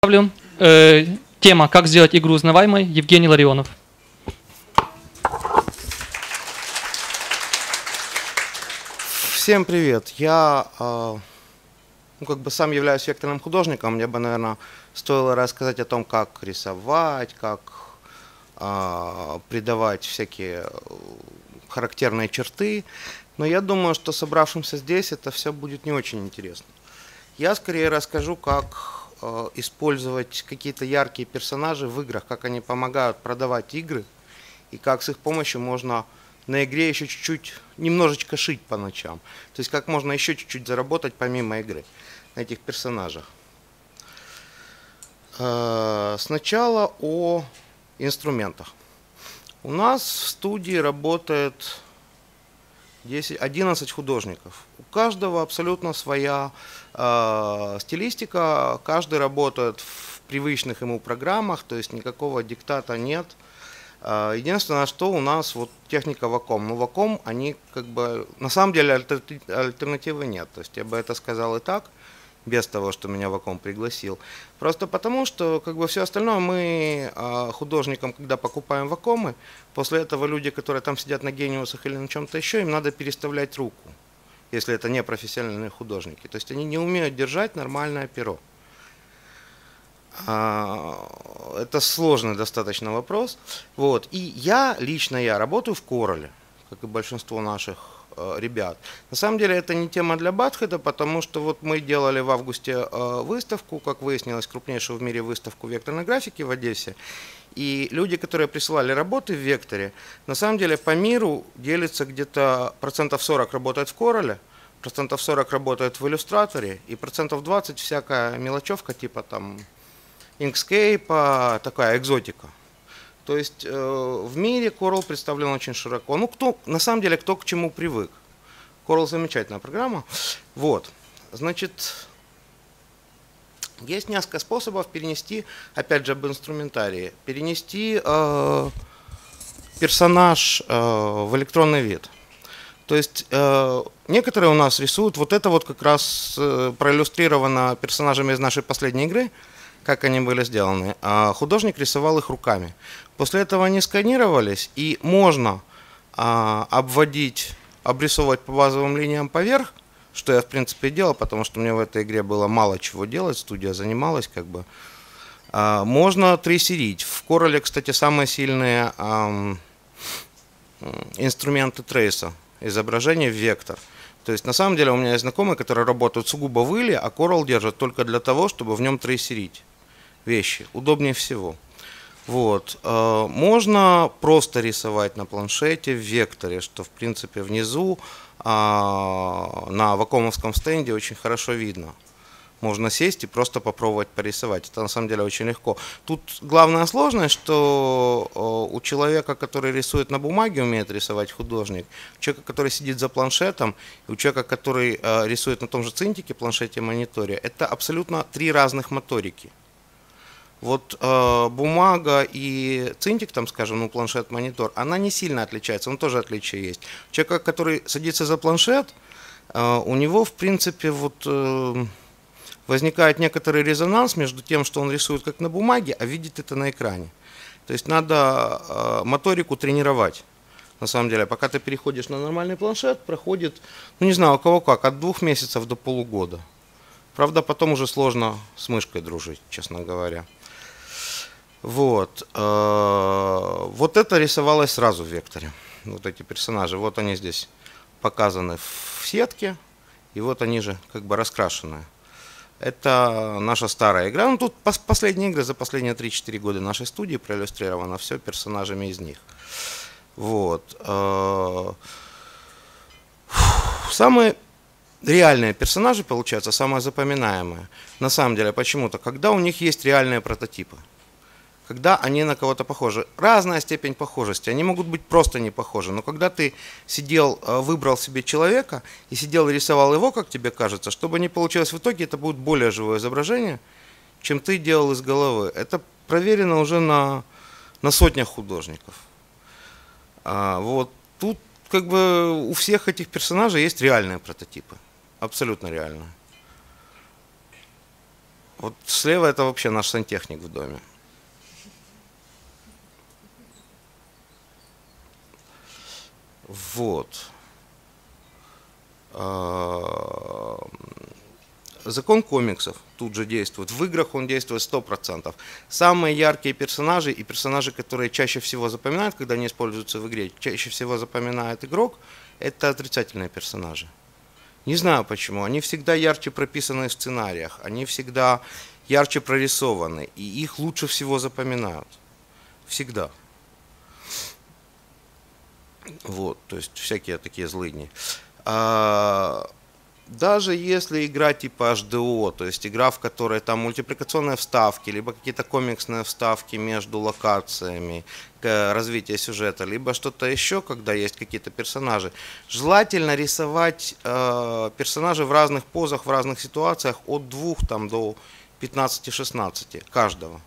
Ставлю э, тема «Как сделать игру узнаваемой» Евгений Ларионов. Всем привет. Я э, ну, как бы сам являюсь векторным художником. Мне бы, наверное, стоило рассказать о том, как рисовать, как э, придавать всякие э, характерные черты. Но я думаю, что собравшимся здесь это все будет не очень интересно. Я скорее расскажу, как использовать какие-то яркие персонажи в играх, как они помогают продавать игры, и как с их помощью можно на игре еще чуть-чуть, немножечко шить по ночам. То есть как можно еще чуть-чуть заработать помимо игры на этих персонажах. Э, сначала о инструментах. У нас в студии работает 10, 11 художников. У каждого абсолютно своя э, стилистика, каждый работает в привычных ему программах, то есть никакого диктата нет. Э, единственное, что у нас вот техника ваком. Но ваком, они как бы, на самом деле альтернативы нет. То есть я бы это сказал и так без того, что меня Ваком пригласил. Просто потому, что как бы все остальное мы а, художникам, когда покупаем вакомы, после этого люди, которые там сидят на гениусах или на чем-то еще, им надо переставлять руку, если это не профессиональные художники. То есть они не умеют держать нормальное перо. А, это сложный достаточно вопрос. Вот. И я, лично я, работаю в Короле, как и большинство наших ребят. На самом деле это не тема для Батхеда, потому что вот мы делали в августе э, выставку, как выяснилось, крупнейшую в мире выставку векторной графики в Одессе. И люди, которые присылали работы в векторе, на самом деле по миру делится где-то процентов 40 работает в Короле, процентов 40 работает в иллюстраторе, и процентов 20 всякая мелочевка типа там Inkscape, такая экзотика. То есть э, в мире Coral представлен очень широко. Ну, кто, на самом деле, кто к чему привык. Coral замечательная программа. Вот. Значит, есть несколько способов перенести, опять же, об инструментарии, перенести э, персонаж э, в электронный вид. То есть э, некоторые у нас рисуют, вот это вот как раз э, проиллюстрировано персонажами из нашей последней игры, как они были сделаны. А художник рисовал их руками. После этого они сканировались, и можно а, обводить, обрисовывать по базовым линиям поверх, что я в принципе делал, потому что мне в этой игре было мало чего делать, студия занималась как бы. А, можно трейсерить. В Corel, кстати, самые сильные а, инструменты трейса, изображение вектор. То есть на самом деле у меня есть знакомые, которые работают сугубо в Иле, а Coral держат только для того, чтобы в нем трейсерить вещи. Удобнее всего. Вот. Э, можно просто рисовать на планшете в векторе, что в принципе внизу а, на вакуумовском стенде очень хорошо видно. Можно сесть и просто попробовать порисовать. Это на самом деле очень легко. Тут главная сложность, что э, у человека, который рисует на бумаге, умеет рисовать художник, у человека, который сидит за планшетом, и у человека, который э, рисует на том же цинтике, планшете, мониторе, это абсолютно три разных моторики. Вот э, бумага и цинтик, там, скажем, ну, планшет, монитор, она не сильно отличается, он тоже отличия есть. Человек, который садится за планшет, э, у него, в принципе, вот э, возникает некоторый резонанс между тем, что он рисует как на бумаге, а видит это на экране. То есть надо э, моторику тренировать. На самом деле, пока ты переходишь на нормальный планшет, проходит, ну не знаю, у кого как, от двух месяцев до полугода. Правда, потом уже сложно с мышкой дружить, честно говоря. Вот. Э, вот это рисовалось сразу в векторе. Вот эти персонажи. Вот они здесь показаны в сетке. И вот они же как бы раскрашенные. Это наша старая игра. Ну, тут последние игры за последние 3-4 года нашей студии проиллюстрировано все персонажами из них. Вот. Э, самые реальные персонажи, получаются, самые запоминаемые. На самом деле, почему-то, когда у них есть реальные прототипы когда они на кого-то похожи. Разная степень похожести, они могут быть просто не похожи, но когда ты сидел, э, выбрал себе человека и сидел и рисовал его, как тебе кажется, чтобы не получилось в итоге, это будет более живое изображение, чем ты делал из головы. Это проверено уже на, на сотнях художников. А, вот тут как бы у всех этих персонажей есть реальные прототипы, абсолютно реальные. Вот слева это вообще наш сантехник в доме. Вот. А, закон комиксов тут же действует. В играх он действует 100%. Самые яркие персонажи и персонажи, которые чаще всего запоминают, когда они используются в игре, чаще всего запоминает игрок, это отрицательные персонажи. Не знаю почему. Они всегда ярче прописаны в сценариях, они всегда ярче прорисованы, и их лучше всего запоминают. Всегда. Вот, то есть всякие такие злыдни. А, даже если игра типа HDO, то есть игра, в которой там мультипликационные вставки, либо какие-то комиксные вставки между локациями, развитие сюжета, либо что-то еще, когда есть какие-то персонажи, желательно рисовать э, персонажей в разных позах, в разных ситуациях от 2 там, до 15-16 каждого.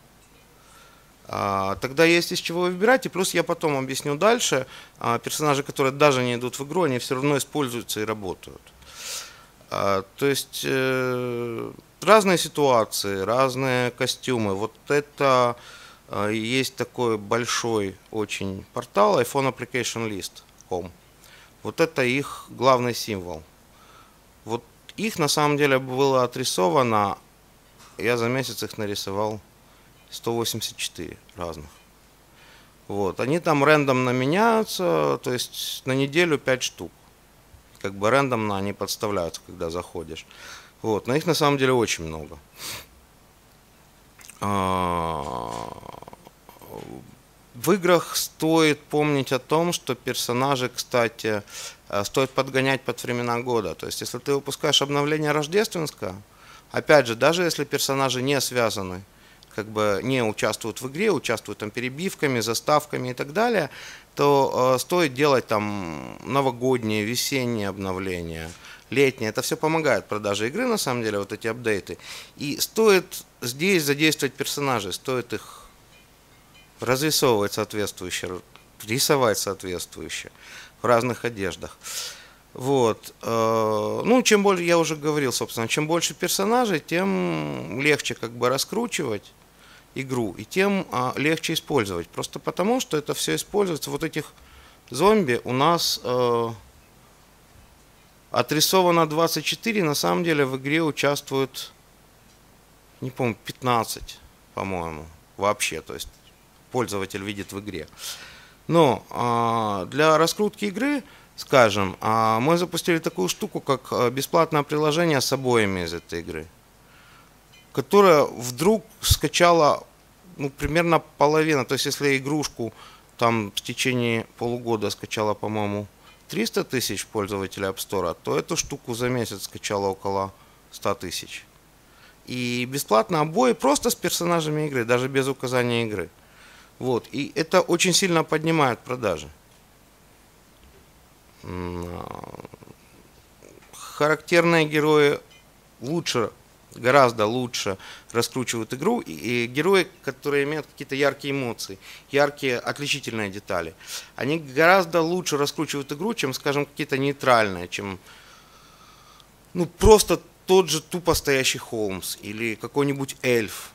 А, тогда есть из чего выбирать, и плюс я потом объясню дальше, а, персонажи, которые даже не идут в игру, они все равно используются и работают. А, то есть э, разные ситуации, разные костюмы. Вот это э, есть такой большой очень портал iPhone Application List.com. Вот это их главный символ. Вот их на самом деле было отрисовано, я за месяц их нарисовал 184 разных. Вот. Они там рандомно меняются, то есть на неделю 5 штук как бы рандомно они подставляются, когда заходишь. Вот, но их на самом деле очень много. А, в играх стоит помнить о том, что персонажи, кстати, э, стоит подгонять под времена года. То есть, если ты выпускаешь обновление рождественское, опять же, даже если персонажи не связаны, как бы не участвуют в игре, участвуют там перебивками, заставками и так далее, то э, стоит делать там новогодние, весенние обновления, летние. Это все помогает продаже игры, на самом деле, вот эти апдейты. И стоит здесь задействовать персонажей, стоит их разрисовывать соответствующе, рисовать соответствующе в разных одеждах. Вот. Э, ну, чем больше, я уже говорил, собственно, чем больше персонажей, тем легче как бы раскручивать игру, и тем а, легче использовать. Просто потому, что это все используется. Вот этих зомби у нас э, отрисовано 24, на самом деле в игре участвуют, не помню, 15, по-моему, вообще. То есть пользователь видит в игре. Но э, для раскрутки игры, скажем, э, мы запустили такую штуку, как э, бесплатное приложение с обоями из этой игры которая вдруг скачала ну, примерно половина. То есть, если игрушку там в течение полугода скачала, по-моему, 300 тысяч пользователей App Store, то эту штуку за месяц скачала около 100 тысяч. И бесплатно обои просто с персонажами игры, даже без указания игры. Вот. И это очень сильно поднимает продажи. Характерные герои лучше гораздо лучше раскручивают игру, и, и герои, которые имеют какие-то яркие эмоции, яркие отличительные детали, они гораздо лучше раскручивают игру, чем, скажем, какие-то нейтральные, чем ну, просто тот же тупо стоящий Холмс или какой-нибудь эльф.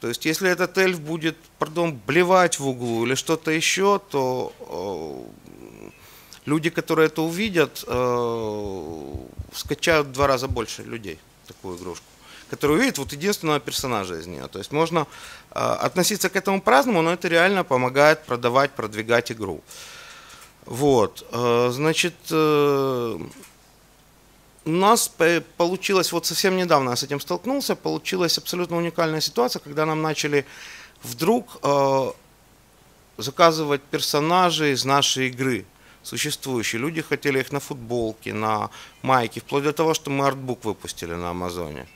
То есть, если этот эльф будет, пардон, блевать в углу или что-то еще, то э, люди, которые это увидят, э, скачают в два раза больше людей такую игрушку, которая увидит вот единственного персонажа из нее. То есть можно э, относиться к этому по-разному, но это реально помогает продавать, продвигать игру. Вот, э, значит, э, у нас получилось, вот совсем недавно я с этим столкнулся, получилась абсолютно уникальная ситуация, когда нам начали вдруг э, заказывать персонажей из нашей игры существующие. Люди хотели их на футболке, на майке, вплоть до того, что мы артбук выпустили на Амазоне.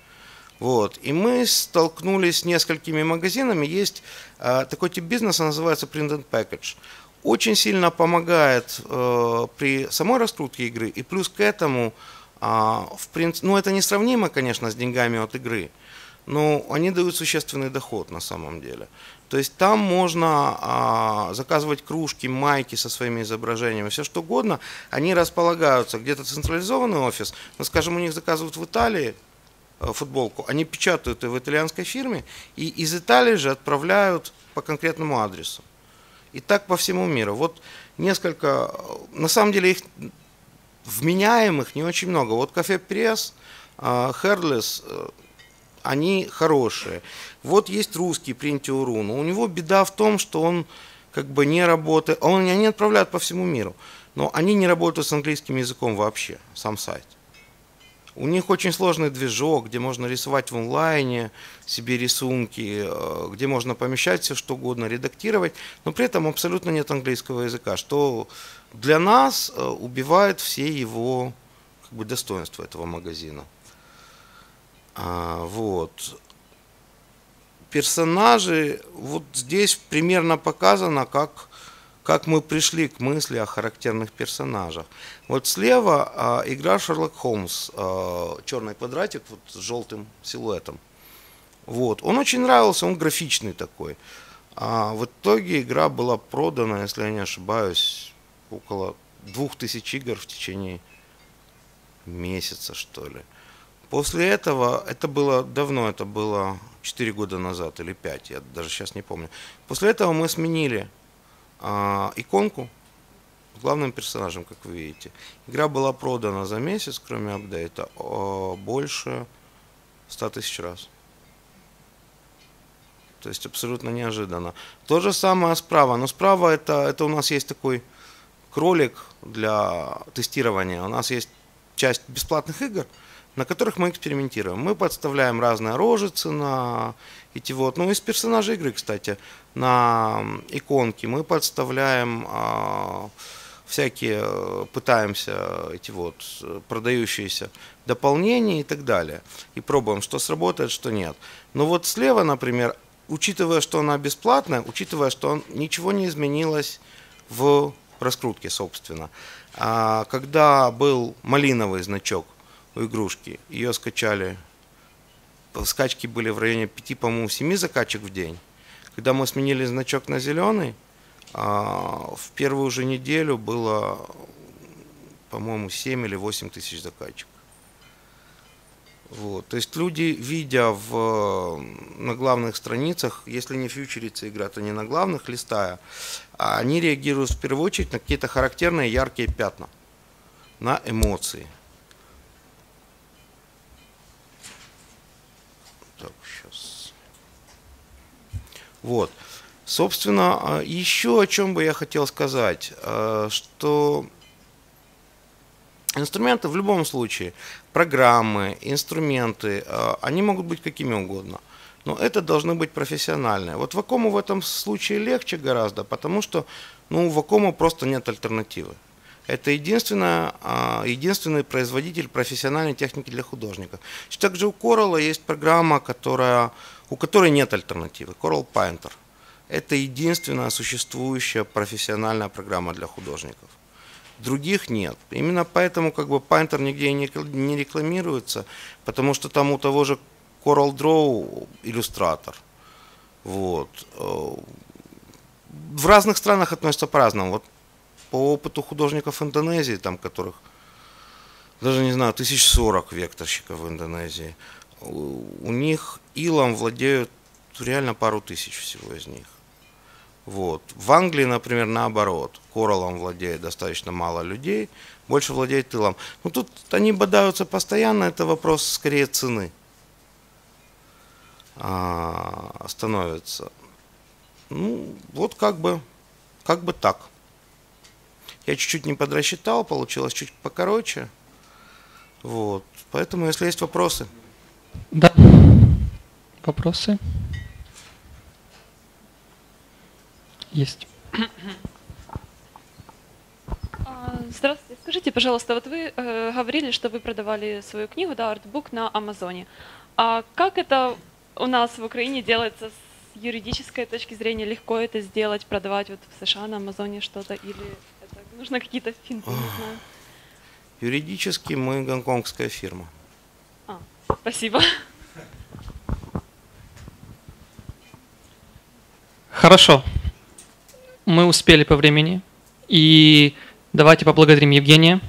Вот. И мы столкнулись с несколькими магазинами. Есть э, такой тип бизнеса, называется Print and Package. Очень сильно помогает э, при самой раскрутке игры. И плюс к этому, э, в принципе, ну это несравнимо, конечно, с деньгами от игры, но они дают существенный доход на самом деле. То есть там можно а, заказывать кружки, майки со своими изображениями, все что угодно. Они располагаются где-то централизованный офис, но, скажем, у них заказывают в Италии, э, футболку, они печатают ее в итальянской фирме и из Италии же отправляют по конкретному адресу. И так по всему миру. Вот несколько, на самом деле их вменяемых не очень много. Вот кафе Пресс, Херлес, они хорошие. Вот есть русский Принтиуру, но у него беда в том, что он как бы не работает, он, они отправляют по всему миру, но они не работают с английским языком вообще, сам сайт. У них очень сложный движок, где можно рисовать в онлайне себе рисунки, э, где можно помещать все что угодно, редактировать, но при этом абсолютно нет английского языка, что для нас э, убивает все его как бы, достоинства этого магазина. А, вот. Персонажи, вот здесь примерно показано, как, как мы пришли к мысли о характерных персонажах. Вот слева а, игра Шерлок Холмс, а, черный квадратик вот, с желтым силуэтом. Вот. Он очень нравился, он графичный такой. А в итоге игра была продана, если я не ошибаюсь, около двух тысяч игр в течение месяца, что ли. После этого, это было давно, это было 4 года назад или 5, я даже сейчас не помню. После этого мы сменили а, иконку с главным персонажем, как вы видите. Игра была продана за месяц, кроме апдейта, больше 100 тысяч раз. То есть абсолютно неожиданно. То же самое справа. Но справа это, это у нас есть такой кролик для тестирования. У нас есть часть бесплатных игр – на которых мы экспериментируем. Мы подставляем разные рожицы на эти вот, ну из персонажей игры, кстати, на иконки мы подставляем а, всякие, пытаемся эти вот продающиеся дополнения и так далее. И пробуем, что сработает, что нет. Но вот слева, например, учитывая, что она бесплатная, учитывая, что ничего не изменилось в раскрутке, собственно. А когда был малиновый значок у игрушки. Ее скачали. Скачки были в районе 5, по-моему, 7 закачек в день. Когда мы сменили значок на зеленый, а, в первую же неделю было, по-моему, 7 или 8 тысяч закачек. Вот. То есть люди, видя в, на главных страницах, если не фьючерится игра, то не на главных, листая, они реагируют в первую очередь на какие-то характерные яркие пятна, на эмоции. Вот. Собственно, а, еще о чем бы я хотел сказать, а, что инструменты в любом случае, программы, инструменты, а, они могут быть какими угодно. Но это должны быть профессиональные. Вот Вакому в этом случае легче гораздо, потому что ну, у Вакому просто нет альтернативы. Это единственная, единственный производитель профессиональной техники для художников. Также у Coral есть программа, которая у которой нет альтернативы. Coral Painter. Это единственная существующая профессиональная программа для художников. Других нет. Именно поэтому как бы Painter нигде не рекламируется, потому что там у того же Coral Draw иллюстратор. Вот. В разных странах относятся по-разному. Вот по опыту художников Индонезии, там которых даже не знаю, тысяч сорок векторщиков в Индонезии – у них илом владеют реально пару тысяч всего из них. Вот. В Англии, например, наоборот. Коралом владеет достаточно мало людей, больше владеет илом. Ну тут они бодаются постоянно, это вопрос скорее цены а, становится. Ну, вот как бы, как бы так. Я чуть-чуть не подрасчитал, получилось чуть покороче. Вот. Поэтому, если есть вопросы. Да. Вопросы? Есть. А, здравствуйте. Скажите, пожалуйста, вот вы э, говорили, что вы продавали свою книгу, да, артбук на Амазоне. А как это у нас в Украине делается с юридической точки зрения? Легко это сделать, продавать вот в США на Амазоне что-то или это нужно какие-то финты, не знаю? Юридически мы гонконгская фирма. Спасибо. Хорошо. Мы успели по времени. И давайте поблагодарим Евгения.